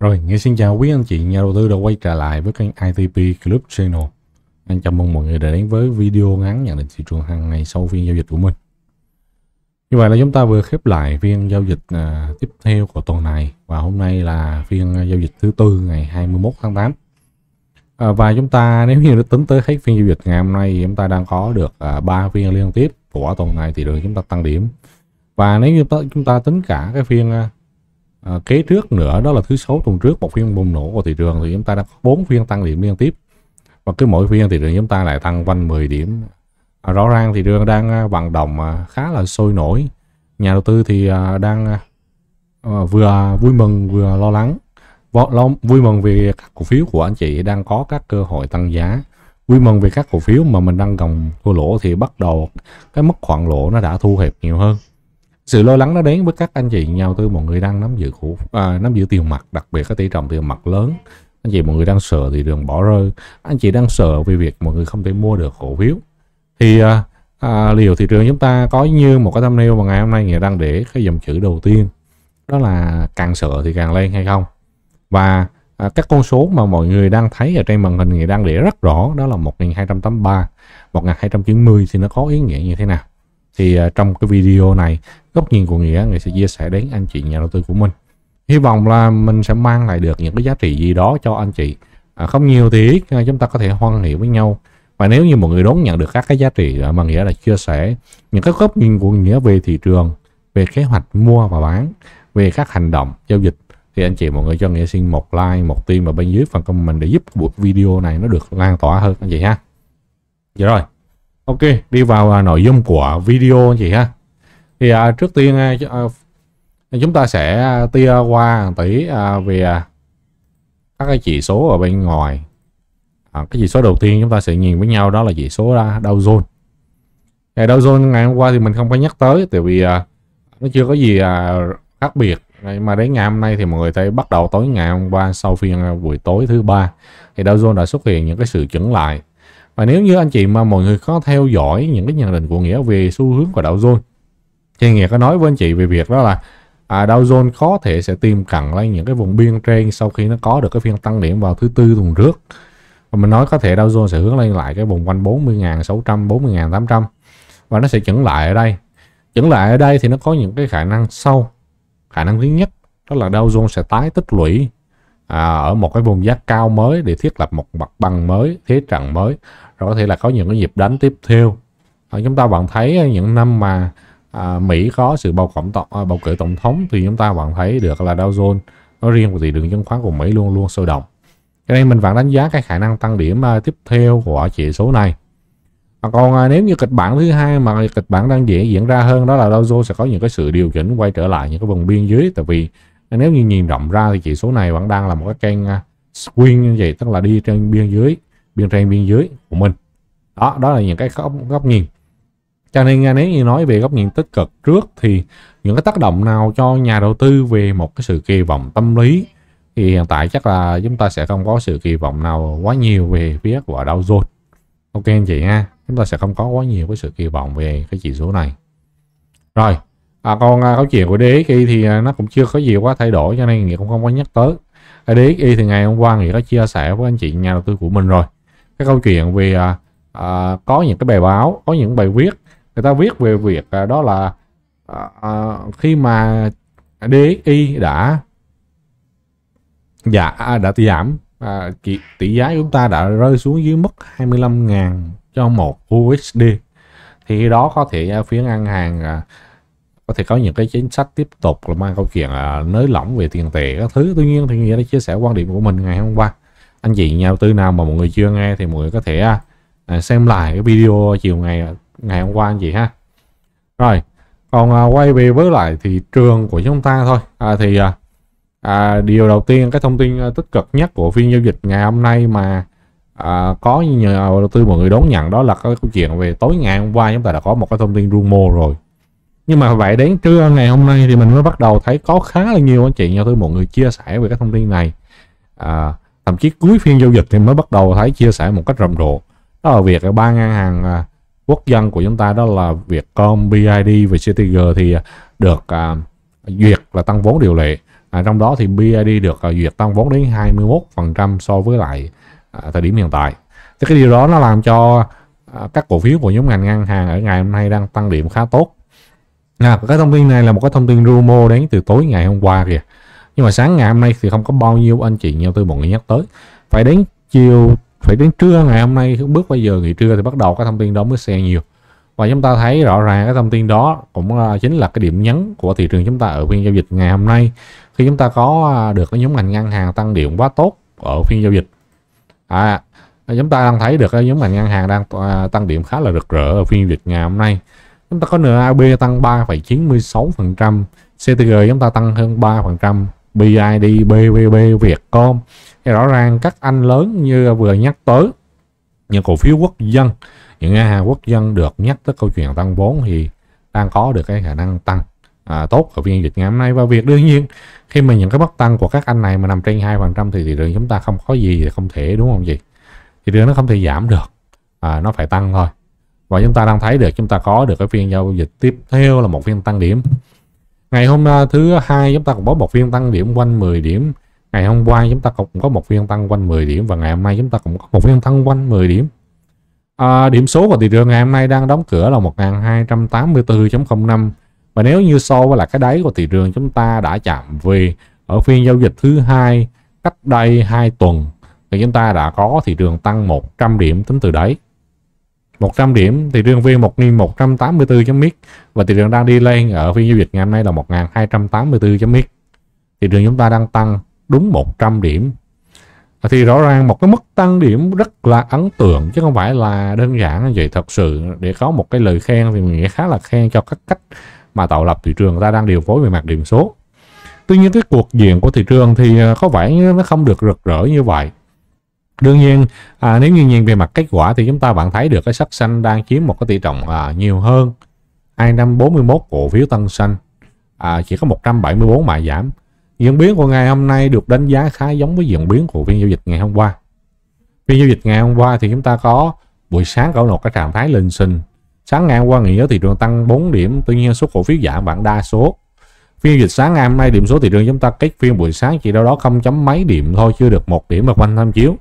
Rồi, Nghe xin chào quý anh chị nhà đầu tư đã quay trở lại với kênh ITP Club Channel. Anh chào mừng mọi người đã đến với video ngắn nhận định thị trường hàng ngày sau phiên giao dịch của mình. Như vậy là chúng ta vừa khép lại phiên giao dịch à, tiếp theo của tuần này và hôm nay là phiên giao dịch thứ tư ngày 21 tháng 8. À, và chúng ta nếu như tính tới hết phiên giao dịch ngày hôm nay thì chúng ta đang có được à, 3 phiên liên tiếp của tuần này thì được chúng ta tăng điểm. Và nếu như chúng ta tính cả cái phiên à, à, kế trước nữa đó là thứ sáu tuần trước một phiên bùng nổ của thị trường thì chúng ta đã có bốn phiên tăng điểm liên tiếp. Và cứ mỗi phiên thị trường chúng ta lại tăng quanh 10 điểm. À, rõ ràng thị trường đang à, vận động à, khá là sôi nổi. Nhà đầu tư thì à, đang vừa vui mừng vừa lo lắng. Lo, vui mừng vì các cổ phiếu của anh chị đang có các cơ hội tăng giá. Vui mừng vì các cổ phiếu mà mình đang gồng thua lỗ thì bắt đầu cái mức khoản lỗ nó đã thu hẹp nhiều hơn sự lo lắng nó đến với các anh chị nhà đầu tư mọi người đang nắm giữ cổ à, nắm giữ tiền mặt đặc biệt cái tỷ trọng tiền mặt lớn. Anh chị mọi người đang sợ thì đường bỏ rơi. Anh chị đang sợ về việc mọi người không thể mua được cổ phiếu. Thì à, à, liệu thị trường chúng ta có như một cái thumbnail mà ngày hôm nay người đang để cái dòng chữ đầu tiên? Đó là càng sợ thì càng lên hay không? Và à, các con số mà mọi người đang thấy ở trên màn hình người đang để rất rõ đó là 1283 1290 thì nó có ý nghĩa như thế nào? Thì uh, trong cái video này góc nhìn của nghĩa người sẽ chia sẻ đến anh chị nhà đầu tư của mình. Hy vọng là mình sẽ mang lại được những cái giá trị gì đó cho anh chị. À, không nhiều thì ít à, chúng ta có thể hoan hỉ với nhau. Và nếu như mọi người đón nhận được các cái giá trị à, mà nghĩa là chia sẻ những cái góc nhìn của nghĩa về thị trường về kế hoạch mua và bán về các hành động giao dịch thì anh chị mọi người cho nghĩa xin một like một tim vào bên dưới phần comment để giúp buổi video này nó được lan tỏa hơn anh chị ha. Vậy rồi. Ok, đi vào à, nội dung của video anh chị ha. Thì à, trước tiên à, à chúng ta sẽ à, tia qua tí à, về à, các cái chỉ số ở bên ngoài. À, cái chỉ số đầu tiên chúng ta sẽ nhìn với nhau đó là chỉ số à, Dow Jones. Thì Dow Jones ngày hôm qua thì mình không có nhắc tới tại vì à, nó chưa có gì à, khác biệt mà đến ngày hôm nay thì mọi người thấy bắt đầu tối ngày hôm qua sau phiên à, buổi tối thứ ba thì Dow Jones đã xuất hiện những cái sự chững lại và nếu như anh chị mà mọi người có theo dõi những cái nhận định của Nghĩa về xu hướng của Dow Jones thì Nghĩa có nói với anh chị về việc đó là à, Dow Jones có thể sẽ tìm cận lên những cái vùng biên trên sau khi nó có được cái phiên tăng điểm vào thứ tư tuần trước. Và mình nói có thể Dow Jones sẽ hướng lên lại cái vùng quanh 40.600 40.800 và nó sẽ chững lại ở đây. Chững lại ở đây thì nó có những cái khả năng sâu khả năng thứ nhất đó là Dow Jones sẽ tái tích lũy à, ở một cái vùng giá cao mới để thiết lập một mặt bằng mới thế trận mới rồi có thể là có những cái nhịp đánh tiếp theo. À, chúng ta vẫn thấy những năm mà à, Mỹ có sự bầu cộng tổng, à, bầu cử tổng thống thì chúng ta vẫn thấy được là Dow Jones nói riêng của thị trường chứng khoán của Mỹ luôn luôn sôi động. Cho nên mình vẫn đánh giá cái khả năng tăng điểm à, tiếp theo của chỉ số này. À, còn à, nếu như kịch bản thứ hai mà kịch bản đang diễn diễn ra hơn đó là Dow Jones sẽ có những cái sự điều chỉnh quay trở lại những cái vùng biên dưới tại vì nếu như nhìn rộng ra thì chỉ số này vẫn đang là một cái kênh à, swing như vậy tức là đi trên biên dưới biên trên biên dưới của mình. Đó đó là những cái góc, góc nhìn. Cho nên à, nếu như nói về góc nhìn tích cực trước thì những cái tác động nào cho nhà đầu tư về một cái sự kỳ vọng tâm lý thì hiện tại chắc là chúng ta sẽ không có sự kỳ vọng nào quá nhiều về phía của Dow Jones. Ok anh chị ha chúng ta sẽ không có quá nhiều cái sự kỳ vọng về cái chỉ số này. Rồi à, còn à, câu chuyện của DXY thì à, nó cũng chưa có gì quá thay đổi cho nên nghĩa cũng không có nhắc tới. À, DXY thì ngày hôm qua nghĩa có chia sẻ với anh chị nhà đầu tư của mình rồi. Cái câu chuyện về à, à, có những cái bài báo có những bài viết. Người ta viết về việc à, đó là à, à, khi mà DXY đã dạ à, đã giảm à, tỷ giá chúng ta đã rơi xuống dưới mức 25.000 cho một USD thì đó có thể à, phía ngân hàng à, có thể có những cái chính sách tiếp tục là mang câu chuyện là nới lỏng về tiền tệ các thứ. Tuy nhiên thì nghĩa đã chia sẻ quan điểm của mình ngày hôm qua. Anh chị nhà đầu tư nào mà mọi người chưa nghe thì mọi người có thể à, à, xem lại cái video chiều ngày ngày hôm qua anh chị ha. Rồi còn à, quay về với lại thị trường của chúng ta thôi. À, thì à, à, điều đầu tiên cái thông tin à, tích cực nhất của phiên giao dịch ngày hôm nay mà à, có nhà đầu tư mọi người đón nhận đó là cái câu chuyện về tối ngày hôm qua chúng ta đã có một cái thông tin rumor rồi nhưng mà vậy đến trưa ngày hôm nay thì mình mới bắt đầu thấy có khá là nhiều anh chị nhau tôi mọi người chia sẻ về cái thông tin này. À, thậm chí cuối phiên giao dịch thì mới bắt đầu thấy chia sẻ một cách rầm rộ. Đó là việc ba ngân hàng à, quốc dân của chúng ta đó là Vietcom, BID và CTG thì được à, duyệt là tăng vốn điều lệ. À, trong đó thì BID được à, duyệt tăng vốn đến 21% so với lại à, thời điểm hiện tại. Thì cái điều đó nó làm cho à, các cổ phiếu của nhóm ngành ngân hàng ở ngày hôm nay đang tăng điểm khá tốt à, cái thông tin này là một cái thông tin rumor đến từ tối ngày hôm qua kìa. Nhưng mà sáng ngày hôm nay thì không có bao nhiêu anh chị nhau tư mọi người nhắc tới. Phải đến chiều phải đến trưa ngày hôm nay bước qua giờ nghỉ trưa thì bắt đầu cái thông tin đó mới xe nhiều. Và chúng ta thấy rõ ràng cái thông tin đó cũng à, chính là cái điểm nhấn của thị trường chúng ta ở phiên giao dịch ngày hôm nay. Khi chúng ta có à, được cái nhóm ngành ngân hàng tăng điểm quá tốt ở phiên giao dịch. À, chúng ta đang thấy được cái nhóm ngành ngân hàng đang à, tăng điểm khá là rực rỡ ở phiên giao dịch ngày hôm nay chúng ta có NAB tăng 3,96% CTG chúng ta tăng hơn 3% BID, BBB, Vietcom. Thì rõ ràng các anh lớn như vừa nhắc tới những cổ phiếu quốc dân những ngân hàng quốc dân được nhắc tới câu chuyện tăng vốn thì đang có được cái khả năng tăng à, tốt ở phiên dịch ngày hôm nay. Và việc đương nhiên khi mà những cái mức tăng của các anh này mà nằm trên hai phần trăm thì thị trường chúng ta không có gì thì không thể đúng không gì thị trường nó không thể giảm được à, nó phải tăng thôi và chúng ta đang thấy được chúng ta có được cái phiên giao dịch tiếp theo là một phiên tăng điểm. Ngày hôm à, thứ hai chúng ta cũng có một phiên tăng điểm quanh 10 điểm. Ngày hôm qua chúng ta cũng có một phiên tăng quanh 10 điểm và ngày hôm nay chúng ta cũng có một phiên tăng quanh 10 điểm. À, điểm số của thị trường ngày hôm nay đang đóng cửa là 1284.05 và nếu như so với là cái đáy của thị trường chúng ta đã chạm về ở phiên giao dịch thứ hai cách đây 2 tuần thì chúng ta đã có thị trường tăng 100 điểm tính từ đấy 100 điểm thị trường viên 1184 chấm mít. Và thị trường đang đi lên ở phiên giao dịch ngày hôm nay là 1284 chấm mít. Thị trường chúng ta đang tăng đúng 100 điểm. Thì rõ ràng một cái mức tăng điểm rất là ấn tượng, chứ không phải là đơn giản như vậy. Thật sự để có một cái lời khen thì mình nghĩ khá là khen cho các cách mà tạo lập thị trường. Người ta đang điều phối về mặt điểm số. Tuy nhiên cái cuộc diện của thị trường thì ờ, có vẻ như nó không được rực rỡ như vậy đương nhiên à, nếu như nhìn về mặt kết quả thì chúng ta bạn thấy được cái sắc xanh đang chiếm một cái tỷ trọng à, nhiều hơn. 241 cổ phiếu tăng xanh à, chỉ có 174 mã giảm. Diễn biến của ngày hôm nay được đánh giá khá giống với diễn biến của phiên giao dịch ngày hôm qua. Phiên giao dịch ngày hôm qua thì chúng ta có buổi sáng có một cái trạng thái lên sinh sáng ngày hôm qua nghĩa thị trường tăng 4 điểm tuy nhiên số cổ phiếu giảm vẫn đa số. Phiên dịch sáng ngày hôm nay điểm số thị trường chúng ta kết phiên buổi sáng chỉ đâu đó không chấm mấy điểm thôi chưa được một điểm mà quanh tham chiếu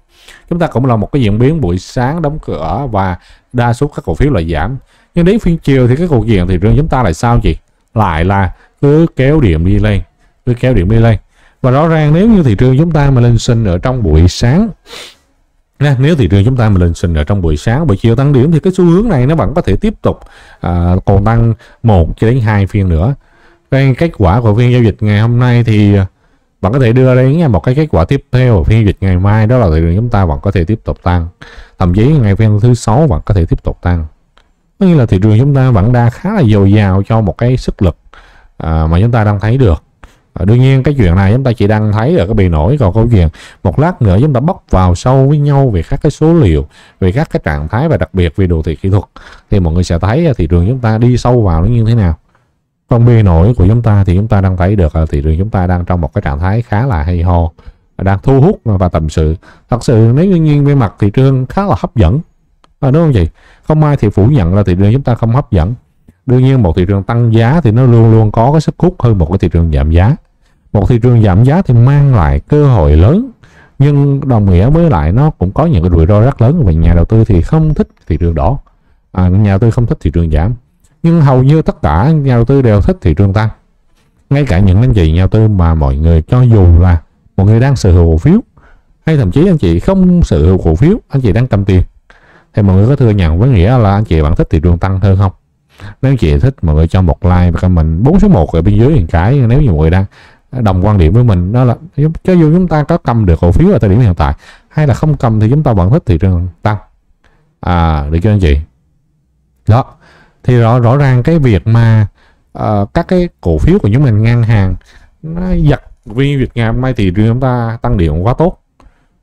chúng ta cũng là một cái diễn biến buổi sáng đóng cửa và đa số các cổ phiếu lại giảm. Nhưng đến phiên chiều thì cái cục diện thị trường chúng ta lại sao chị? Lại là cứ kéo điểm đi lên cứ kéo điểm đi lên. Và rõ ràng nếu như thị trường chúng ta mà lên sinh ở trong buổi sáng Nha, nếu thị trường chúng ta mà lên sinh ở trong buổi sáng buổi chiều tăng điểm thì cái xu hướng này nó vẫn có thể tiếp tục à, còn tăng một cho đến hai phiên nữa. Cái kết quả của phiên giao dịch ngày hôm nay thì vẫn có thể đưa đến một cái kết quả tiếp theo phiên dịch ngày mai đó là thị trường chúng ta vẫn có thể tiếp tục tăng. Thậm chí ngày phiên thứ sáu vẫn có thể tiếp tục tăng. Có nghĩa là thị trường chúng ta vẫn đang khá là dồi dào cho một cái sức lực à, mà chúng ta đang thấy được. À, đương nhiên cái chuyện này chúng ta chỉ đang thấy ở cái bề nổi còn câu chuyện một lát nữa chúng ta bóc vào sâu với nhau về các cái số liệu về các cái trạng thái và đặc biệt về đồ thị kỹ thuật. Thì mọi người sẽ thấy thị trường chúng ta đi sâu vào nó như thế nào còn bê nổi của chúng ta thì chúng ta đang thấy được là thị trường chúng ta đang trong một cái trạng thái khá là hay ho đang thu hút và tầm sự. Thật sự nếu như nhiên về mặt thị trường khá là hấp dẫn. À, đúng không chị? Không ai thì phủ nhận là thị trường chúng ta không hấp dẫn. Đương nhiên một thị trường tăng giá thì nó luôn luôn có cái sức hút hơn một cái thị trường giảm giá. Một thị trường giảm giá thì mang lại cơ hội lớn nhưng đồng nghĩa với lại nó cũng có những cái rủi ro rất lớn và nhà đầu tư thì không thích thị trường đỏ. À, nhà đầu tư không thích thị trường giảm nhưng hầu như tất cả nhà đầu tư đều thích thị trường tăng. Ngay cả những anh chị nhà đầu tư mà mọi người cho dù là một người đang sở hữu cổ phiếu, hay thậm chí anh chị không sở hữu cổ phiếu, anh chị đang cầm tiền. Thì mọi người có thừa nhận với nghĩa là anh chị vẫn thích thị trường tăng hơn không? Nếu anh chị thích, mọi người cho một like và comment 4 số 1 ở bên dưới hiện cái, nếu như mọi người đang đồng quan điểm với mình, đó là cho dù chúng ta có cầm được cổ phiếu ở thời điểm hiện tại, hay là không cầm thì chúng ta vẫn thích thị trường tăng. À được chưa anh chị? Đó thì rõ rõ ràng cái việc mà uh, các cái cổ phiếu của những ngành ngân hàng nó giật vì Việt Nam nay thì chúng ta tăng điểm quá tốt.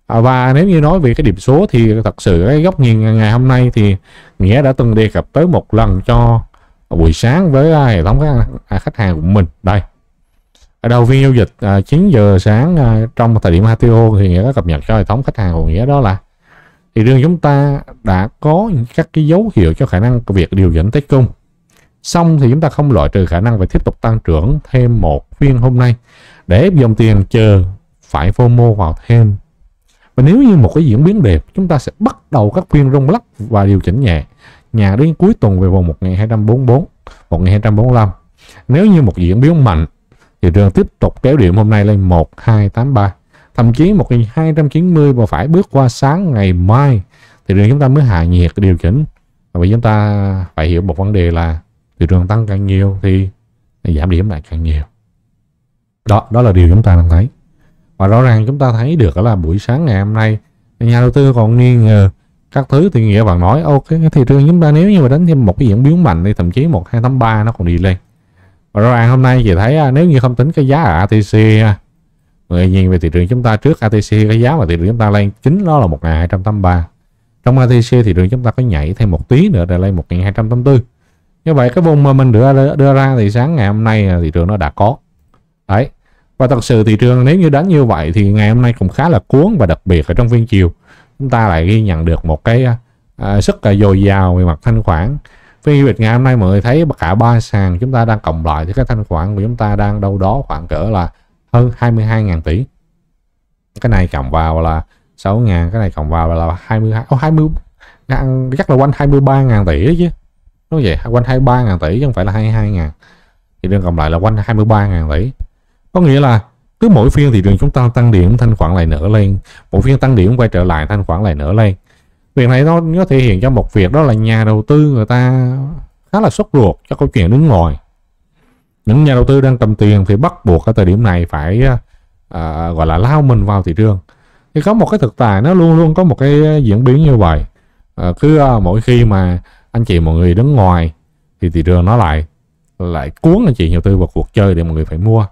À, và nếu như nói về cái điểm số thì thật sự cái góc nhìn ngày hôm nay thì nghĩa đã từng đề cập tới một lần cho buổi sáng với à, hệ thống các à, khách hàng của mình. Đây. Ở đầu phiên giao dịch à, 9 giờ sáng à, trong thời điểm HTO thì nghĩa đã cập nhật cho hệ thống khách hàng của nghĩa đó là thì trường chúng ta đã có các cái dấu hiệu cho khả năng việc điều chỉnh tới cung xong thì chúng ta không loại trừ khả năng phải tiếp tục tăng trưởng thêm một phiên hôm nay để ép dòng tiền chờ phải FOMO vào thêm. Và nếu như một cái diễn biến đẹp, chúng ta sẽ bắt đầu các phiên rung lắc và điều chỉnh nhẹ. Nhà đến cuối tuần về vùng 1244 1245 nếu như một diễn biến mạnh, thì trường tiếp tục kéo điểm hôm nay lên 1283 thậm chí 1290 và phải bước qua sáng ngày mai thị trường chúng ta mới hạ nhiệt điều chỉnh. Và chúng ta phải hiểu một vấn đề là thị trường tăng càng nhiều thì giảm điểm lại càng nhiều. Đó đó là điều chúng ta đang thấy. Và rõ ràng chúng ta thấy được là buổi sáng ngày hôm nay, nhà đầu tư còn nghi ngờ các thứ thì nghĩa bạn nói ok cái thị trường chúng ta nếu như mà đánh thêm một cái diễn biến mạnh thì thậm chí một, hai, tám, ba nó còn đi lên. Và rõ ràng hôm nay chị thấy à, nếu như không tính cái giá ở ATC à, người nhìn về thị trường chúng ta trước ATC cái giá mà thị trường chúng ta lên chính nó là 1283 trong ATC thị trường chúng ta có nhảy thêm một tí nữa để lên 1284 như vậy cái vùng mà mình đưa đưa ra thì sáng ngày hôm nay thị trường nó đã có. Đấy. Và thật sự thị trường nếu như đánh như vậy thì ngày hôm nay cũng khá là cuốn và đặc biệt ở trong phiên chiều. Chúng ta lại ghi nhận được một cái à, sức là dồi dào về mặt thanh khoản. Phiên Việt ngày hôm nay mọi người thấy cả ba sàn chúng ta đang cộng lại thì cái thanh khoản của chúng ta đang đâu đó khoảng cỡ là hơn 22.000 tỷ. Cái này cộng vào là 6 ngàn cái này cộng vào là 22 oh, 20 chắc là quanh 23 ngàn tỷ đấy chứ. Nó vậy quanh 23 ngàn tỷ chứ không phải là 22 ngàn. Thì đơn cộng lại là quanh 23 ngàn tỷ. Có nghĩa là cứ mỗi phiên thị trường chúng ta tăng điểm thanh khoản lại nữa lên. Mỗi phiên tăng điểm quay trở lại thanh khoản lại nữa lên. Việc này nó nó thể hiện cho một việc đó là nhà đầu tư người ta khá là sốt ruột cho câu chuyện đứng ngoài những nhà đầu tư đang cầm tiền thì bắt buộc ở thời điểm này phải à, à, gọi là lao mình vào thị trường. Thì có một cái thực tại nó luôn luôn có một cái diễn biến như vậy. À, cứ à, mỗi khi mà anh chị mọi người đứng ngoài thì thị trường nó lại lại cuốn anh chị đầu tư vào cuộc chơi để mọi người phải mua.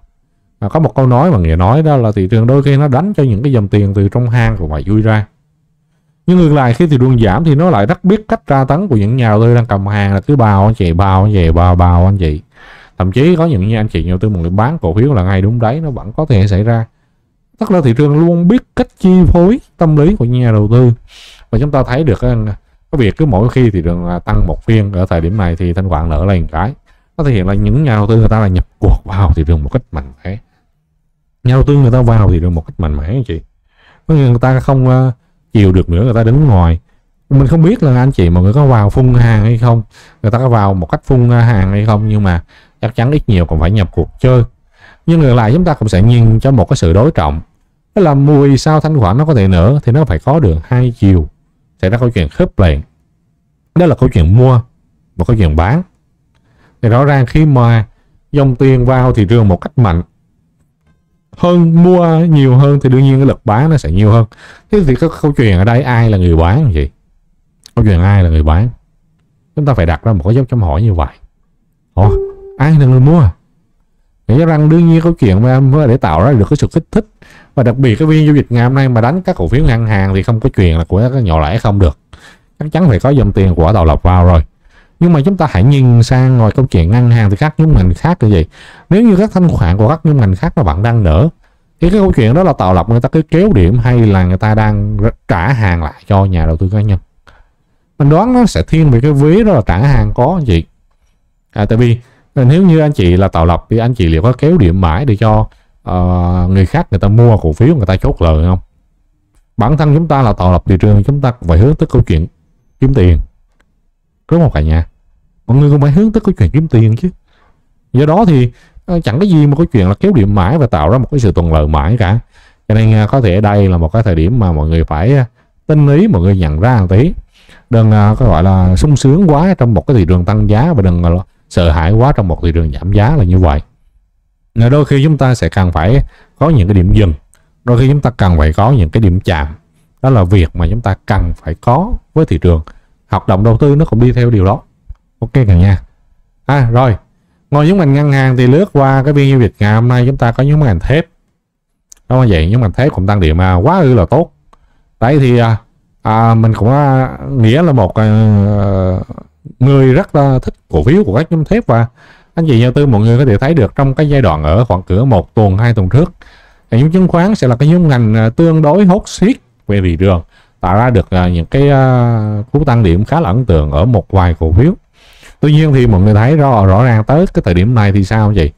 À, có một câu nói mà người nói đó là thị trường đôi khi nó đánh cho những cái dòng tiền từ trong hang của ngoài vui ra. Nhưng ngược lại khi thị trường giảm thì nó lại rất biết cách tra tấn của những nhà đầu tư đang cầm hàng là cứ bao anh chị bao anh chị bào bao anh chị thậm chí có những như anh chị nhà đầu tư một người bán cổ phiếu là ngay đúng đấy nó vẫn có thể xảy ra. Tức là thị trường luôn biết cách chi phối tâm lý của nhà đầu tư. Và chúng ta thấy được ờ, cái việc cứ mỗi khi thị trường à, tăng một phiên ở thời điểm này thì thanh khoản nở lên cái. Nó thể hiện là những nhà đầu tư người ta là nhập cuộc vào thị trường một cách mạnh mẽ. Nhà đầu tư người ta vào thị trường một cách mạnh mẽ anh chị. Có người ta không uh, chịu được nữa người ta đứng ngoài. Mình không biết là anh chị mọi người có vào phun hàng hay không. Người ta có vào một cách phun ờ, hàng hay không nhưng mà chắc chắn ít nhiều còn phải nhập cuộc chơi. Nhưng ngược lại chúng ta cũng sẽ nhìn cho một cái sự đối trọng. Đó là mùi sao thanh khoản nó có thể nở thì nó phải có được hai chiều. Sẽ ra câu chuyện khớp lệnh. Đó là câu chuyện mua và câu chuyện bán. Thì rõ ràng khi mà dòng tiền vào thị trường một cách mạnh, hơn mua nhiều hơn thì đương nhiên cái lực bán nó sẽ nhiều hơn. Thế thì cái câu chuyện ở đây ai là người bán gì câu chuyện ai là người bán? Chúng ta phải đặt ra một cái dấu chấm hỏi như vậy. Ủa? Ai là người mua. Nghĩ rằng đương nhiên câu chuyện mà để tạo ra được cái sự kích thích. Và đặc biệt cái viên giao dịch ngày hôm nay mà đánh các cổ phiếu ngân hàng thì không có chuyện là của cái nhỏ lẻ không được. Chắc chắn phải có dòng tiền của đầu lọc vào rồi. Nhưng mà chúng ta hãy nhìn sang ngoài câu chuyện ngân hàng thì các nhóm ngành khác là gì? Nếu như các thanh khoản của các nhóm ngành khác mà bạn đang nở thì cái câu chuyện đó là tạo lập người ta cứ kéo điểm hay là người ta đang trả hàng lại cho nhà đầu tư cá nhân? Mình đoán nó sẽ thiên về cái vế đó là trả hàng có gì? à, tại vì nếu như anh chị là tạo lập thì anh chị liệu có kéo điểm mãi để cho uh, người khác người ta mua cổ phiếu người ta chốt lời không? Bản thân chúng ta là tạo lập thị trường chúng ta phải hướng tới câu chuyện kiếm tiền. Đúng không cả nhà? Mọi người cũng phải hướng tới câu chuyện kiếm tiền chứ. Do đó thì ờ, chẳng có gì mà có chuyện là kéo điểm mãi và tạo ra một cái sự tuần lợi mãi cả. Cho nên ờ, có thể đây là một cái thời điểm mà mọi người phải tinh ý mọi người nhận ra một tí. Đừng có gọi là sung sướng quá trong một cái thị trường tăng giá và đừng sợ hãi quá trong một thị trường giảm giá là như vậy. Nên đôi khi chúng ta sẽ cần phải có những cái điểm dừng đôi khi chúng ta cần phải có những cái điểm chạm. Đó là việc mà chúng ta cần phải có với thị trường. Hoạt động đầu tư nó cũng đi theo điều đó. Ok cả nhà. À rồi. Ngồi những ngành ngân hàng thì lướt qua cái biên giao dịch ngày hôm nay chúng ta có những ngành thép. Đúng là vậy? Những ngành thép cũng tăng điểm mà quá ư là tốt. Đấy thì à, à, mình cũng à, nghĩa là một à, người rất là thích cổ phiếu của các nhóm thép và anh chị nhà tư, mọi người có thể thấy được trong cái giai đoạn ở khoảng cửa một tuần, hai tuần trước, thì những chứng khoán sẽ là cái nhóm ngành à, tương đối hốt xiết về thị trường, tạo ra được à, những cái à, cú tăng điểm khá là ấn tượng ở một vài cổ phiếu. Tuy nhiên thì mọi người thấy rõ rõ ràng tới cái thời điểm này thì sao vậy?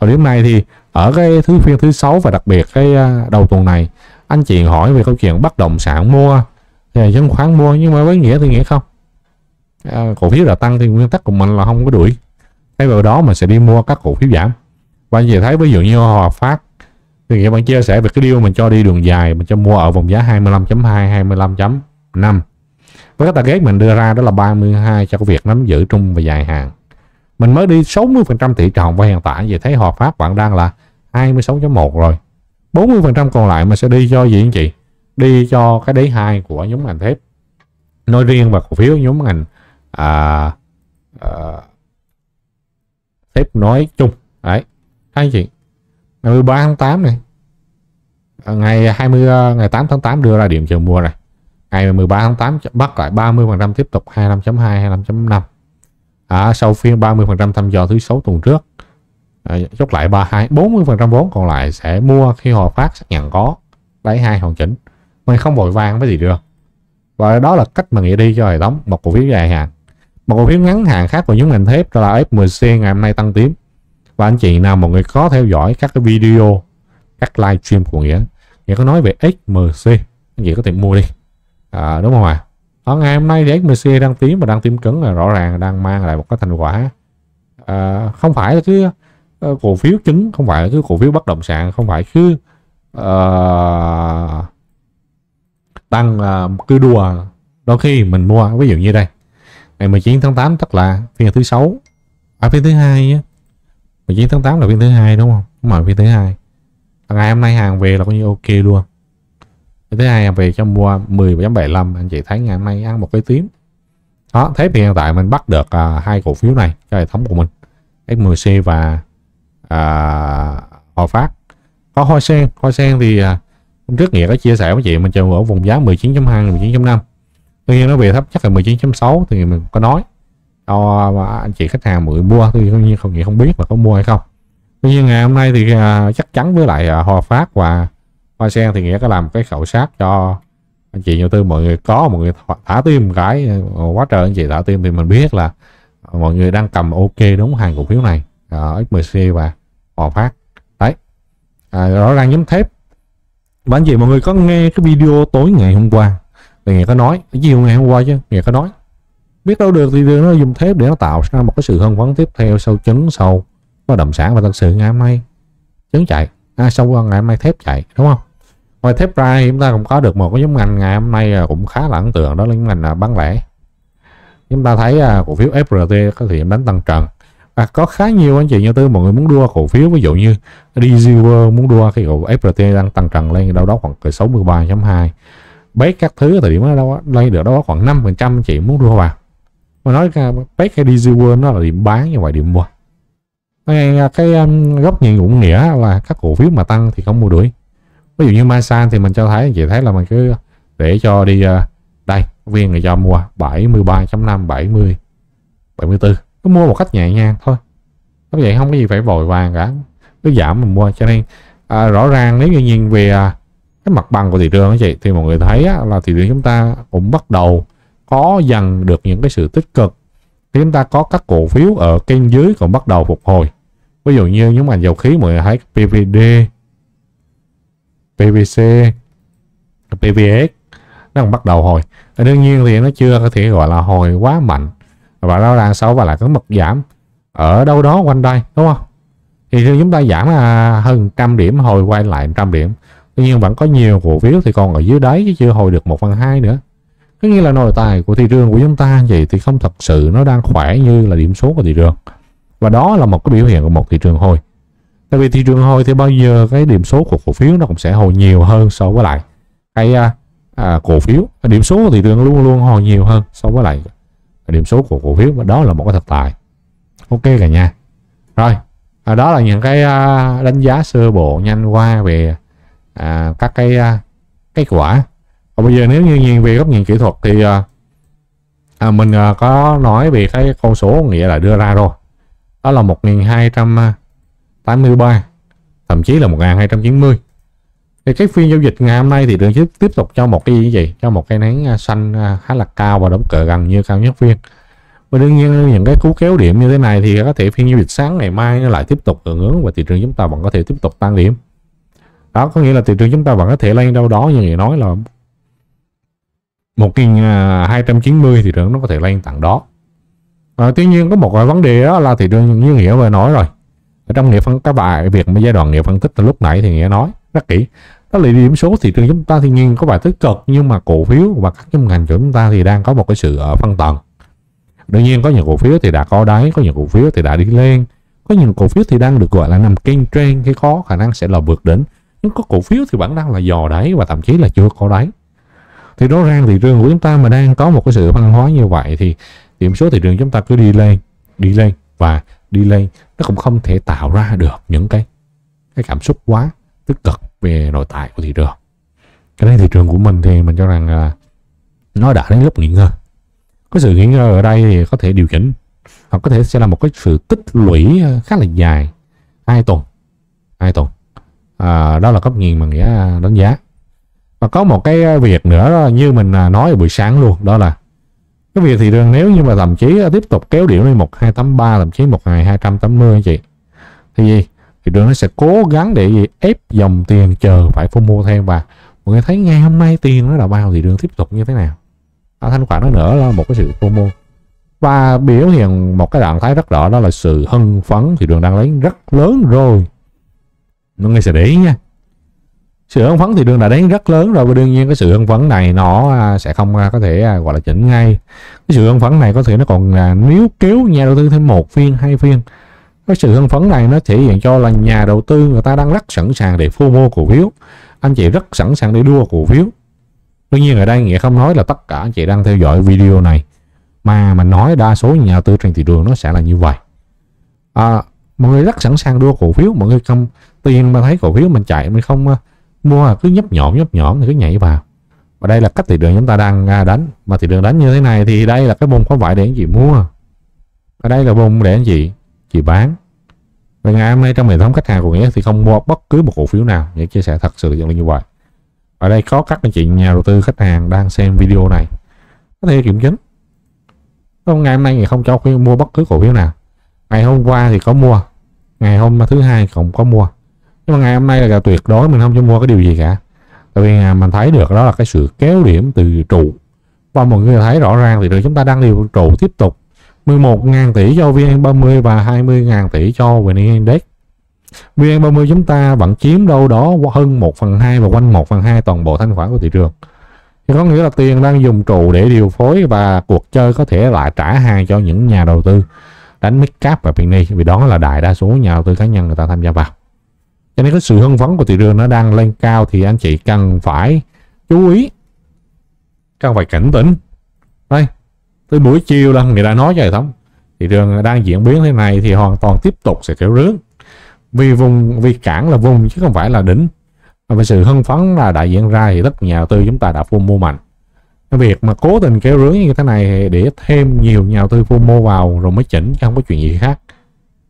Thời điểm này thì ở cái thứ phiên thứ sáu và đặc biệt cái đầu tuần này, anh chị hỏi về câu chuyện bất động sản mua thì chứng khoán mua, nhưng mà với nghĩa thì nghĩa không? À, cổ phiếu đã tăng thì nguyên tắc của mình là không có đuổi. Thay vào đó mình sẽ đi mua các cổ phiếu giảm. Và anh chị thấy ví dụ như Hòa Phát thì nghĩa bạn chia sẻ về cái deal mình cho đi đường dài mình cho mua ở vòng giá 25.2 25.5 với cái target mình đưa ra đó là 32 cho cái việc nắm giữ trung và dài hạn. Mình mới đi 60% thị trọng và hiện tại vậy thấy Hòa Phát bạn đang là 26.1 rồi. 40% còn lại mình sẽ đi cho gì anh chị? Đi cho cái đáy hai của nhóm ngành thép. Nói riêng và cổ phiếu nhóm ngành à, à, thép nói chung. Đấy hai chị. Ngày 13 tháng 8 này. À, ngày 20 à, ngày 8 tháng 8 đưa ra điểm chiều mua này. Ngày 13 tháng 8 bắt lại 30 phần trăm tiếp tục 25.2 25.5 à, sau phiên 30 phần trăm thăm dò thứ sáu tuần trước. À, chốt lại 32 40 phần trăm vốn còn lại sẽ mua khi họ phát xác nhận có lấy hai hoàn chỉnh. Mình không vội vàng với gì được. Và đó là cách mà nghĩa đi cho hệ thống một cổ phiếu dài hạn một cổ phiếu ngắn hạn khác của nhóm ngành thép đó là FMC ngày hôm nay tăng tím và anh chị nào mọi người có theo dõi các cái video các live stream của nghĩa nghĩa có nói về XMC anh chị có thể mua đi. À, đúng không ạ? À? ở ngày hôm nay thì XMC đang tím và đang tím cứng là rõ ràng đang mang lại một cái thành quả. À, không phải là cứ ờ, cổ phiếu chứng không phải là cứ cổ phiếu bất động sản không phải cứ uh, tăng uh, cứ đùa đôi khi mình mua ví dụ như đây ngày 19 tháng 8 tức là phiên thứ sáu. À phiên thứ hai nhé 19 tháng 8 là phiên thứ hai đúng không? Đúng rồi phiên thứ hai. Ngày hôm nay hàng về là coi như ok luôn. Phiên thứ hai hàng về cho mua 10.75 anh chị thấy ngày hôm nay ăn một cái tím. Đó thế thì hiện tại mình bắt được à, hai cổ phiếu này cho hệ thống của mình. XMC và à, Hòa Phát. Có Hoa Sen. Hoa Sen thì à, hôm trước nghĩa có chia sẻ với chị mình chờ ở vùng giá 19.2 19.5 tuy nhiên nó về thấp chắc là 19.6 thì mình có nói. Ờ, cho anh chị khách hàng mượn mua Tuy nhiên không nghĩ không biết là có mua hay không. Tuy nhiên ngày hôm nay thì uh, chắc chắn với lại à, uh, Hòa Phát và Hoa Sen thì nghĩa có làm cái khảo sát cho anh chị đầu tư. Mọi người có mọi người thả tim cái ờ, quá trời anh chị thả tim thì mình biết là ờ, mọi người đang cầm ok đúng hàng cổ phiếu này à, uh, XMC và Hòa Phát. Đấy. À, rõ ràng nhóm thép. Và anh chị mọi người có nghe cái video tối ngày hôm qua? Thì có nói chiều ngày hôm qua chứ người có nói. Biết đâu được thì nó dùng thép để nó tạo ra một cái sự hân phấn tiếp theo sau chấn sau bất động sản và thật sự ngày hôm nay. Chấn chạy à, sau ngày hôm nay thép chạy đúng không? Ngoài thép ra thì chúng ta cũng có được một cái nhóm ngành ngày hôm nay à, cũng khá là ấn tượng đó là nhóm ngành à, bán lẻ. Chúng ta thấy à, cổ phiếu FRT có thể đánh tăng trần. Và có khá nhiều anh chị nhà tư mọi người muốn đua cổ phiếu ví dụ như Reservoir muốn đua cái cổ FRT đang tăng trần lên đâu đó khoảng 63.2 bấy các thứ thời điểm đó đâu lên được đó khoảng 5 phần trăm chị muốn đua vào. Mà nói bấy cái World nó là điểm bán như vậy điểm mua. Cái, cái um, góc nhìn cũng nghĩa là các cổ phiếu mà tăng thì không mua đuổi. Ví dụ như Masan thì mình cho thấy chị thấy là mình cứ để cho đi uh, đây viên người cho mua 73.5 70 74 cứ mua một cách nhẹ nhàng thôi. Như vậy không có gì phải vội vàng cả. Cứ giảm mình mua. Cho nên à, rõ ràng nếu như nhìn về à, cái mặt bằng của thị trường đó chị thì mọi người thấy á, là thị trường chúng ta cũng bắt đầu có dần được những cái sự tích cực. Thì chúng ta có các cổ phiếu ở kênh dưới còn bắt đầu phục hồi. Ví dụ như những ngành dầu khí mọi người thấy PVD PVC PVS nó còn bắt đầu hồi. Đương nhiên thì nó chưa có thể gọi là hồi quá mạnh. Và nó đang sau và lại có mức giảm ở đâu đó quanh đây đúng không? Thì khi chúng ta giảm à, hơn trăm điểm hồi quay lại trăm điểm tuy nhiên vẫn có nhiều cổ phiếu thì còn ở dưới đáy chứ chưa hồi được một phần hai nữa. Có nghĩa là nội tài của thị trường của chúng ta vậy thì không thật sự nó đang khỏe như là điểm số của thị trường. Và đó là một cái biểu hiện của một thị trường hồi. Tại vì thị trường hồi thì bao giờ cái điểm số của cổ phiếu nó cũng sẽ hồi nhiều hơn so với lại cái à, à, cổ phiếu. Điểm số của thị trường luôn luôn hồi nhiều hơn so với lại điểm số của cổ phiếu và đó là một cái thực tại. Ok cả nhà. Rồi à, đó là những cái à, đánh giá sơ bộ nhanh qua về à, các cái à, kết quả. Còn bây giờ nếu như nhìn về góc nhìn kỹ thuật thì à, à, mình à, có nói về cái con số nghĩa là đưa ra rồi. Đó là 1283 thậm chí là 1290 thì cái phiên giao dịch ngày hôm nay thì đường tiếp tiếp tục cho một cái gì cho một cái nến à, xanh à, khá là cao và đóng cửa gần như cao nhất phiên. Và đương nhiên những cái cú kéo điểm như thế này thì có thể phiên giao dịch sáng ngày mai nó lại tiếp tục hưởng ứng và thị trường chúng ta vẫn có thể tiếp tục tăng điểm đó có nghĩa là thị trường chúng ta vẫn có thể lên đâu đó như người nói là 1290 thị trường nó có thể lên tặng đó. À, tuy nhiên có một cái vấn đề đó là thị trường như nghĩa vừa nói rồi. Ở trong nghĩa phân các bài việc mà giai đoạn nghĩa phân tích từ lúc nãy thì nghĩa nói rất kỹ. Đó là điểm số thị trường chúng ta thì nhiên có bài tích cực nhưng mà cổ phiếu và các nhóm ngành của chúng ta thì đang có một cái sự à, phân tầng. Đương nhiên có những cổ phiếu thì đã có đáy có những cổ phiếu thì đã đi lên. Có những cổ phiếu thì đang được gọi là nằm kênh trên cái khó khả năng sẽ là vượt đỉnh có cổ phiếu thì vẫn đang là dò đáy và thậm chí là chưa có đáy. Thì rõ ràng thị trường của chúng ta mà đang có một cái sự văn hóa như vậy thì điểm số thị trường chúng ta cứ đi lên đi lên và đi lên. Nó cũng không thể tạo ra được những cái cái cảm xúc quá tích cực về nội tại của thị trường. Cái này thị trường của mình thì mình cho rằng là nó đã đến lúc nghỉ ngơi. Cái sự nghỉ ngơi ở đây thì có thể điều chỉnh, hoặc có thể sẽ là một cái sự tích lũy khá là dài, hai tuần hai tuần à, đó là góc nhìn mà nghĩa đánh giá. Và có một cái việc nữa đó, như mình à, nói ở buổi sáng luôn đó là cái việc thị trường nếu như mà thậm chí à, tiếp tục kéo điểm lên 1283 thậm chí 1280 anh chị thì gì? Thị trường nó sẽ cố gắng để gì? Ép dòng tiền chờ phải phô mua thêm. Và mọi người thấy ngày hôm nay tiền nó đã bao thị trường tiếp tục như thế nào? À, thanh khoản nó nữa là một cái sự phô mua. Và biểu hiện một cái trạng thái rất rõ đó là sự hưng phấn thị trường đang lấy rất lớn rồi mọi người sẽ để ý nha. Sự hưng phấn thì đương đã đến rất lớn rồi và đương nhiên cái sự hưng phấn này nó à, sẽ không à, có thể à, gọi là chỉnh ngay. Cái sự hưng phấn này có thể nó còn là nếu kéo nhà đầu tư thêm một phiên hai phiên. Cái sự hưng phấn này nó thể hiện cho là nhà đầu tư người ta đang rất sẵn sàng để phô mua cổ phiếu. Anh chị rất sẵn sàng để đua cổ phiếu. Tuy nhiên ở đây nghĩa không nói là tất cả anh chị đang theo dõi video này. Mà mình nói đa số nhà đầu tư trên thị trường nó sẽ là như vậy. À, mọi người rất sẵn sàng đua cổ phiếu mọi người không tiền mà thấy cổ phiếu mình chạy, mình không ờ, mua à, cứ nhấp nhỏ nhấp nhỏ thì cứ nhảy vào. Và đây là cách thị trường chúng ta đang à, đánh. Mà thị trường đánh như thế này thì đây là cái vùng có phải để anh chị mua. Ở đây là vùng để anh chị chị bán. Và ngày hôm nay trong hệ thống khách hàng của nghĩa thì không mua bất cứ một cổ phiếu nào. Nghĩa chia sẻ thật sự là như vậy. Ở đây có các anh chị nhà đầu tư khách hàng đang xem video này. Có thể kiểm chứng. Không ngày hôm nay thì không cho khuyên mua bất cứ cổ phiếu nào. Ngày hôm qua thì có mua. Ngày hôm thứ hai không có mua nhưng mà ngày hôm nay là tuyệt đối mình không cho mua cái điều gì cả. Tại vì à, mình thấy được đó là cái sự kéo điểm từ trụ. Và mọi người thấy rõ ràng thì chúng ta đang điều trụ tiếp tục. 11.000 tỷ cho VN30 và 20.000 tỷ cho VN Index. VN30 chúng ta vẫn chiếm đâu đó hơn 1 phần 2 và quanh 1 phần 2 toàn bộ thanh khoản của thị trường. Thì có nghĩa là tiền đang dùng trụ để điều phối và cuộc chơi có thể lại trả hàng cho những nhà đầu tư đánh mid cap và penny vì đó là đại đa số nhà đầu tư cá nhân người ta tham gia vào cho nên cái sự hưng phấn của thị trường nó đang lên cao thì anh chị cần phải chú ý. Cần phải cảnh tỉnh. Đây, tới buổi chiều là người ta nói cho hệ thống, thị trường đang diễn biến thế này thì hoàn toàn tiếp tục sẽ kéo rướng. Vì vùng, vì cản là vùng chứ không phải là đỉnh. Và sự hưng phấn là đã diễn ra thì tất nhà đầu tư chúng ta đã phun mua mạnh. Cái việc mà cố tình kéo rướng như thế này để thêm nhiều nhà đầu tư phun mua vào rồi mới chỉnh chứ không có chuyện gì khác.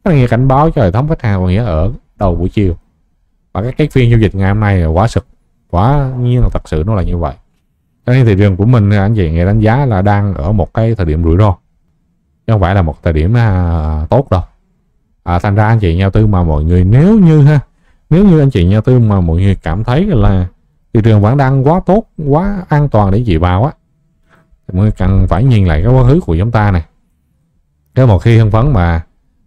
Cái này cảnh báo cho hệ thống khách hàng nghĩa ở đầu buổi chiều và cái, cái phiên giao dịch ngày hôm nay là quá sực quá nhiên là thật sự nó là như vậy. Cho nên thị trường của mình anh chị nghe đánh giá là đang ở một cái thời điểm rủi ro. Chứ không phải là một thời điểm à, tốt đâu. À, thành ra anh chị nhau tư mà mọi người nếu như ha nếu như anh chị nhau tư mà mọi người cảm thấy là thị trường vẫn đang quá tốt quá an toàn để chị vào á thì mọi người cần phải nhìn lại cái quá khứ của chúng ta này. Cái một khi hưng phấn mà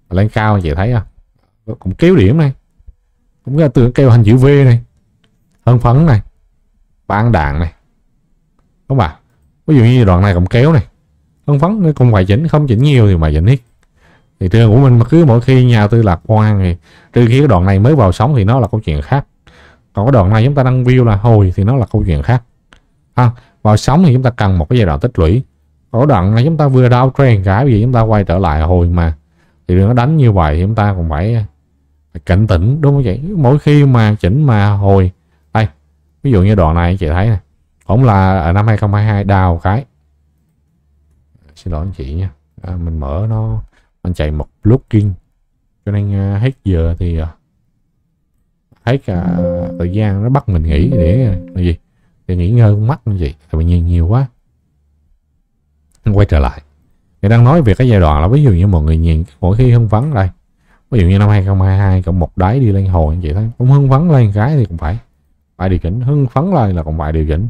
lên cao anh chị thấy không? Cũng kéo điểm này cũng là từ kêu hình chữ V này. Hưng phấn này. Bán đạn này. Đúng không ạ ví dụ như đoạn này cũng kéo này. Hưng phấn nó cũng phải chỉnh không chỉnh nhiều thì mà chỉnh hết. thì trường của mình mà cứ mỗi khi nhà tư lạc quan thì trừ khi cái đoạn này mới vào sóng thì nó là câu chuyện khác. Còn cái đoạn này chúng ta đăng view là hồi thì nó là câu chuyện khác. À, vào sóng thì chúng ta cần một cái giai đoạn tích lũy. Ở đoạn này chúng ta vừa đau trend cái vì chúng ta quay trở lại hồi mà. Thì đừng có đánh như vậy thì chúng ta cũng phải, phải cảnh tỉnh đúng không vậy mỗi khi mà chỉnh mà hồi đây ví dụ như đoạn này chị thấy này cũng là ở năm 2022 đào cái. Xin lỗi anh chị nha. À, mình mở nó anh chạy một looking cho nên uh, hết giờ thì uh, hết cả thời gian nó bắt mình nghỉ để là gì? Để nghỉ ngơi mắt như vậy tại vì nhìn nhiều quá. Quay trở lại. Thì đang nói về cái giai đoạn là ví dụ như mọi người nhìn mỗi khi hưng phấn đây ví dụ như năm 2022 cộng một đáy đi lên hồi anh chị thấy cũng hưng phấn lên cái thì cũng phải. Phải điều chỉnh. Hưng phấn lên là cũng phải điều chỉnh.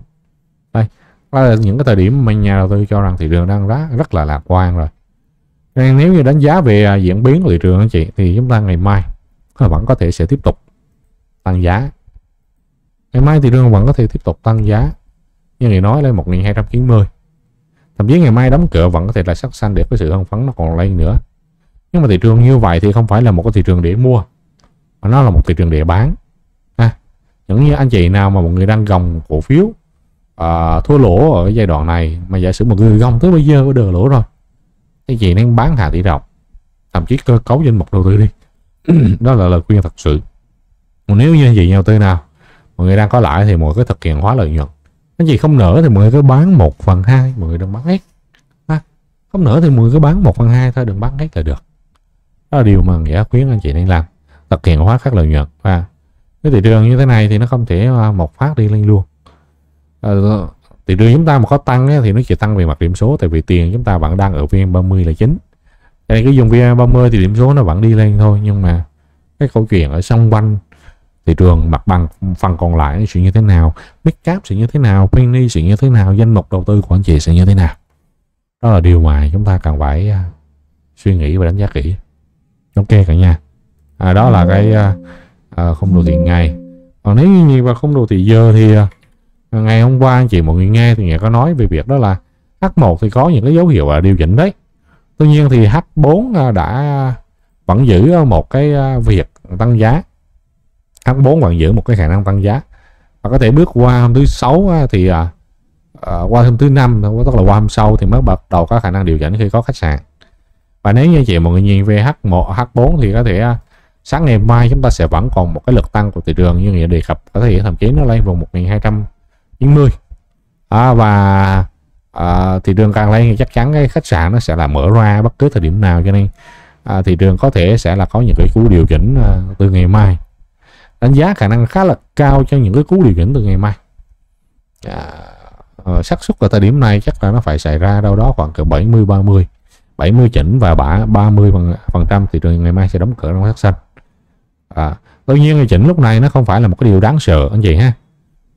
Đây đó là những cái thời điểm mà nhà đầu tư cho rằng thị trường đang rất rất là lạc quan rồi. Nên nếu như đánh giá về à, diễn biến của thị trường anh chị, thì chúng ta ngày mai vẫn có thể sẽ tiếp tục tăng giá. Ngày mai thị trường vẫn có thể tiếp tục tăng giá. Như người nói lên 1290 thậm chí ngày mai đóng cửa vẫn có thể là sắc xanh để cái sự hưng phấn nó còn lên nữa nhưng mà thị trường như vậy thì không phải là một cái thị trường để mua mà nó là một thị trường để bán. À, những như anh chị nào mà một người đang gồng cổ phiếu à, thua lỗ ở giai đoạn này mà giả sử một người gồng tới bây giờ có đờ lỗ rồi thì chị nên bán hạ tỷ trọng thậm chí cơ cấu danh mục đầu tư đi. Đó là lời khuyên thật sự. Còn nếu như anh chị nhà đầu tư nào mọi người đang có lãi thì mọi người thực hiện hóa lợi nhuận. Anh chị không nở thì mọi người cứ bán một phần hai mọi người đừng bán hết. Ha. không nở thì mọi người cứ bán một phần hai thôi đừng bán hết là được đó là điều mà nghĩa khuyến anh chị nên làm. Thực hiện hóa các lợi nhuận. Và cái thị trường như thế này thì nó không thể à, một phát đi lên luôn. À, thị trường chúng ta mà có tăng ấy, thì nó chỉ tăng về mặt điểm số tại vì tiền chúng ta vẫn đang ở VN30 là chính. Cho nên cái dùng VN30 thì điểm số nó vẫn đi lên thôi nhưng mà cái câu chuyện ở xung quanh thị trường mặt bằng phần còn lại sẽ như thế nào big cap sẽ như thế nào penny sẽ như thế nào danh mục đầu tư của anh chị sẽ như thế nào. Đó là điều mà chúng ta cần phải à, suy nghĩ và đánh giá kỹ ok cả nhà. À, đó là cái à, à không đồ tiền ngày. Còn nếu như mà không đồ thị giờ thì à, ngày hôm qua anh chị mọi người nghe thì nghe có nói về việc đó là H1 thì có những cái dấu hiệu là điều chỉnh đấy. Tuy nhiên thì H4 à, đã vẫn giữ một cái à, việc tăng giá. H4 vẫn giữ một cái khả năng tăng giá. Và có thể bước qua hôm thứ sáu thì à, qua hôm thứ năm tức là qua hôm sau thì mới bắt đầu có khả năng điều chỉnh khi có khách sạn và nếu như chị mọi người nhìn về H1 H4 thì có thể à, sáng ngày mai chúng ta sẽ vẫn còn một cái lực tăng của thị trường như nghĩa đề cập. Có thể thậm chí nó lên vùng 1290 à, và à, thị trường càng lên thì chắc chắn cái khách sạn nó sẽ là mở ra bất cứ thời điểm nào. Cho nên à, thị trường có thể sẽ là có những cái cú điều chỉnh à, từ ngày mai. Đánh giá khả năng khá là cao cho những cái cú điều chỉnh từ ngày mai. À, ờ, xác suất ở thời điểm này chắc là nó phải xảy ra đâu đó khoảng cỡ 70 30 70 chỉnh và bả 30 phần, phần trăm thị trường ngày mai sẽ đóng cửa trong sắc xanh. À, tuy nhiên chỉnh lúc này nó không phải là một cái điều đáng sợ anh chị ha.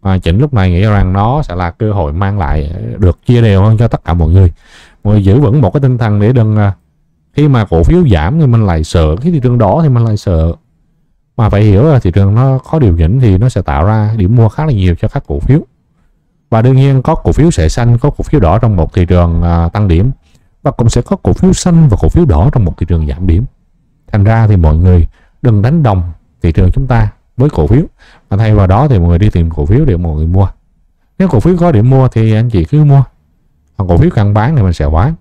Mà chỉnh lúc này nghĩ rằng nó sẽ là cơ hội mang lại được chia đều hơn cho tất cả mọi người. Mọi người giữ vững một cái tinh thần để đừng à, khi mà cổ phiếu giảm thì mình lại sợ cái thị trường đỏ thì mình lại sợ. Mà phải hiểu là thị trường nó có điều chỉnh thì nó sẽ tạo ra điểm mua khá là nhiều cho các cổ phiếu. Và đương nhiên có cổ phiếu sẽ xanh có cổ phiếu đỏ trong một thị trường à, tăng điểm và cũng sẽ có cổ phiếu xanh và cổ phiếu đỏ trong một thị trường giảm điểm. Thành ra thì mọi người đừng đánh đồng thị trường chúng ta với cổ phiếu. Mà thay vào đó thì mọi người đi tìm cổ phiếu để mọi người mua. Nếu cổ phiếu có điểm mua thì anh chị cứ mua. Còn cổ phiếu cần bán thì mình sẽ bán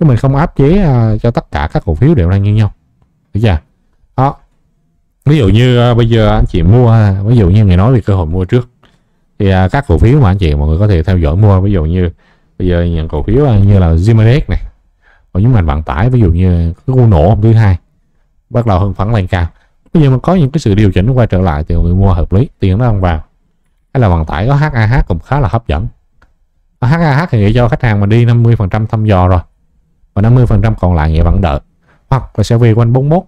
chứ mình không áp chế uh, cho tất cả các cổ phiếu đều đang như nhau. Được chưa? Đó. Ví dụ như uh, bây giờ anh chị mua uh, ví dụ như người nói về cơ hội mua trước. Thì uh, các cổ phiếu mà anh chị mọi người có thể theo dõi mua. Ví dụ như bây giờ những cổ phiếu uh, như là Zimadex này còn những ngành vận tải, ví dụ như cái vụ nổ hôm thứ hai, bắt đầu hưng phấn lên cao. Bây giờ mà có những cái sự điều chỉnh quay trở lại thì người mua hợp lý, tiền nó ăn vào. Hay là vận tải có HAH cũng khá là hấp dẫn. HAH thì nghĩa cho khách hàng mà đi 50% thăm dò rồi và 50% còn lại nghĩa vẫn đợi. Hoặc là sẽ về quanh 41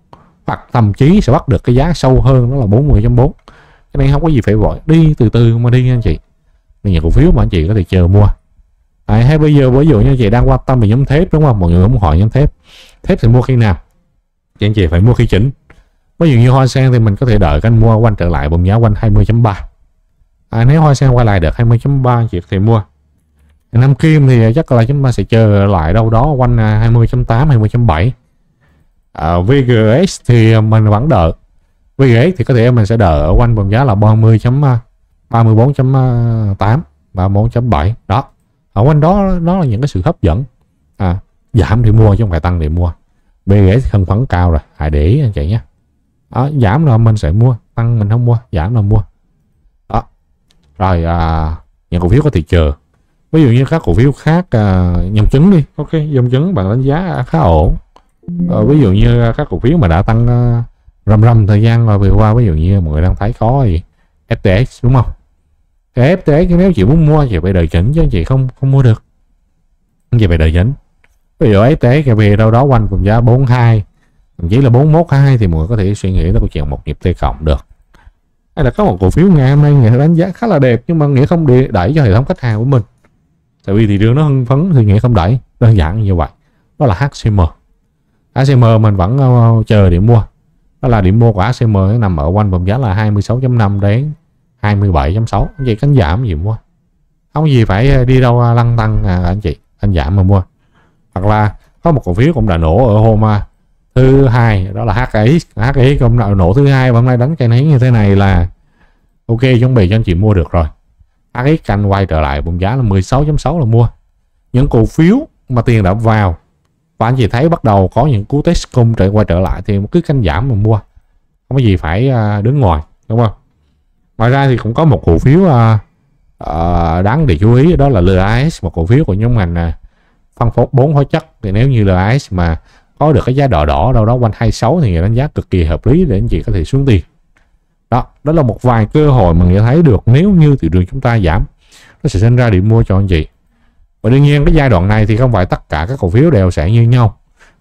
hoặc thậm chí sẽ bắt được cái giá sâu hơn, đó là 40.4 cái này không có gì phải vội, đi từ từ mà đi anh chị. Những cổ phiếu mà anh chị có thể chờ mua à, hay bây giờ ví dụ như chị đang quan tâm về nhóm thép đúng không? Mọi người cũng hỏi nhóm thép. Thép thì mua khi nào? Thì anh chị phải mua khi chỉnh. Ví dụ như hoa sen thì mình có thể đợi canh mua quanh trở lại vùng giá quanh 20.3 à, nếu hoa sen quay lại được 20.3 anh chị có thể mua. Nam Kim thì chắc là chúng ta sẽ chờ lại đâu đó quanh 20.8 20.7 à, à VGS thì mình vẫn đợi. VGS thì có thể mình sẽ đợi ở quanh vùng giá là 30 34.8 à, à, và 4.7 đó ở quanh đó đó là những cái sự hấp dẫn. À, giảm thì mua chứ không phải tăng thì mua. BGS không khoảng cao rồi hãy để ý anh chị nhé. Đó, giảm là mình sẽ mua tăng mình không mua giảm là mua. Đó. Rồi à, những cổ phiếu có thị trường. Ví dụ như các cổ phiếu khác à, nhầm chứng đi. Ok dòng chứng bạn đánh giá khá ổn. À, ví dụ như các cổ phiếu mà đã tăng à, rầm rầm thời gian rồi vừa qua ví dụ như mọi người đang thấy có gì? FTX đúng không? Cái FTX nếu chị muốn mua chị phải đợi chỉnh chứ chị không không mua được. Chị phải đợi chỉnh. Ví dụ STX về đâu đó quanh vùng giá 42 thậm chí là 412 thì mọi người có thể suy nghĩ tới câu chuyện một nhịp T cộng được. Hay là có một cổ phiếu ngày hôm nay nghĩa đánh giá khá là đẹp nhưng mà nghĩa không để đẩy cho hệ thống khách hàng của mình. Tại vì thị trường nó hưng phấn thì nghĩa không đẩy. Đơn giản như vậy. Đó là HCM HCM mình vẫn ờ, chờ điểm mua. Đó là điểm mua của HCM nó nằm ở quanh vùng giá là 26.5 đến 27.6 vậy cánh giảm gì mua. Không gì phải à, đi đâu à, lăn tăng à, anh chị anh giảm mà mua. Hoặc là có một cổ phiếu cũng đã nổ ở hôm à, thứ hai đó là HX HX cũng đã nổ thứ hai và hôm nay đánh cây nấy như thế này là ok chuẩn bị cho anh chị mua được rồi. HX canh quay trở lại vùng giá là 16.6 là mua. Những cổ phiếu mà tiền đã vào và anh chị thấy bắt đầu có những cú test cung trở quay trở lại thì cứ canh giảm mà mua. Không có gì phải đứng ngoài đúng không? Ngoài ra thì cũng có một cổ phiếu uh, uh, đáng để chú ý đó là LAS một cổ phiếu của nhóm ngành uh, phân phối bốn hóa chất. Thì nếu như LAS mà có được cái giá đỏ đỏ đâu đó quanh 26 thì đánh giá cực kỳ hợp lý để anh chị có thể xuống tiền. Đó đó là một vài cơ hội mà người thấy được. Nếu như thị trường chúng ta giảm nó sẽ sinh ra điểm mua cho anh chị. Và đương nhiên cái giai đoạn này thì không phải tất cả các cổ phiếu đều sẽ như nhau.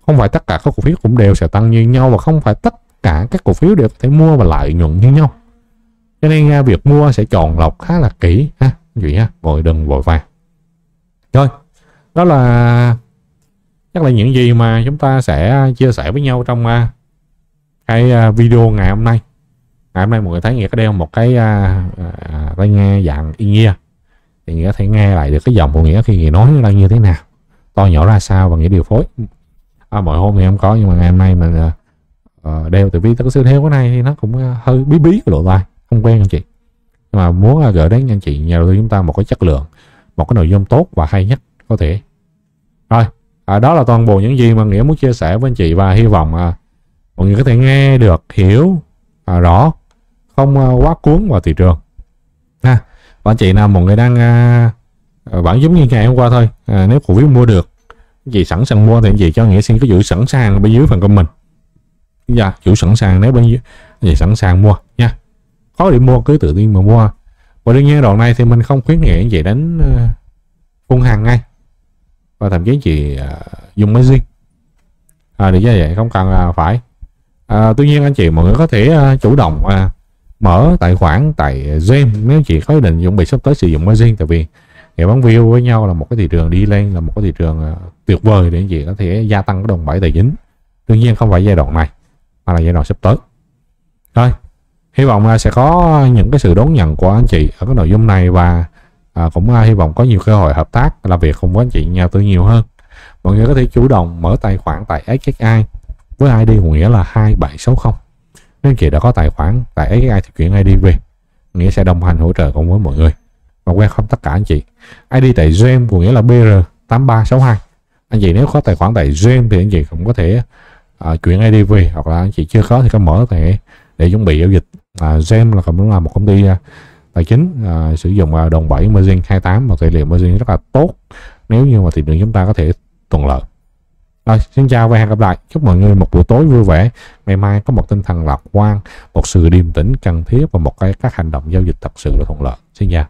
Không phải tất cả các cổ phiếu cũng đều sẽ tăng như nhau và không phải tất cả các cổ phiếu đều có thể mua và lợi nhuận như nhau cho nên à, việc mua sẽ chọn lọc khá là kỹ ha. Vị ha mọi đừng vội vàng. Rồi đó là chắc là những gì mà chúng ta sẽ chia sẻ với nhau trong à, cái à, video ngày hôm nay. Ngày hôm nay mọi người thấy nghĩa có đeo một cái tai nghe dạng in ear thì nghĩa có thể nghe lại được cái giọng của nghĩa khi nghĩa nói là như thế nào. To nhỏ ra sao và nghĩa điều phối. À, mọi hôm thì không có nhưng mà ngày hôm nay mình uh, ờ, đeo từ vì cái sư theo cái này thì nó cũng hơi bí bí cái lộ tai không quen anh chị. Nhưng mà muốn à, gửi đến anh chị nhà đầu tư chúng ta một cái chất lượng một cái nội dung tốt và hay nhất có thể. Rồi à, đó là toàn bộ những gì mà nghĩa muốn chia sẻ với anh chị và hy vọng à, mọi người có thể nghe được hiểu à, rõ không à, quá cuốn vào thị trường. Ha và anh chị nào mọi người đang à, à, vẫn giống như ngày hôm qua thôi à, nếu cổ phiếu mua được anh chị sẵn sàng mua thì anh chị cho nghĩa xin cứ giữ sẵn sàng bên dưới phần comment. Dạ giữ sẵn sàng nếu bên dưới anh chị sẵn sàng mua nha khó để mua cứ tự tin mà mua. Và đương nhiên đoạn này thì mình không khuyến nghị anh chị đánh ờ, phun hàng ngay. Và thậm chí chị ờ, dùng margin à, để như vậy không cần à, phải. À, tuy nhiên anh chị mọi người có thể ờ, chủ động à, mở tài khoản tại Gem nếu chị có ý định chuẩn bị sắp tới sử dụng margin tại vì hệ bán view với nhau là một cái thị trường đi lên là một cái thị trường tuyệt vời để anh chị có thể gia tăng cái đồng bãi tài chính. Đương nhiên không phải giai đoạn này mà là giai đoạn sắp tới. Thôi hy vọng là sẽ có những cái sự đón nhận của anh chị ở cái nội dung này và à, cũng à, hy vọng có nhiều cơ hội hợp tác làm việc cùng với anh chị nhà tư nhiều hơn. Mọi người có thể chủ động mở tài khoản tại SSI với ID nghĩa là 2760 nếu anh chị đã có tài khoản tại SSI thì chuyển ID về. Nghĩa sẽ đồng hành hỗ trợ cùng với mọi người. Và quen không tất cả anh chị. ID tại Gem của nghĩa là BR8362 anh chị nếu có tài khoản tại Gem thì anh chị cũng có thể uh, chuyển ID về. Hoặc là anh chị chưa có thì có mở thể để chuẩn bị giao dịch à, Gem là cũng là một công ty à, tài chính à, sử dụng à, đồng 7 margin 28 và tài liệu margin rất là tốt nếu như mà thị trường chúng ta có thể thuận lợi. Rồi xin chào và hẹn gặp lại. Chúc mọi người một buổi tối vui vẻ. Ngày mai có một tinh thần lạc quan một sự điềm tĩnh cần thiết và một cái các hành động giao dịch thật sự là thuận lợi. Xin chào.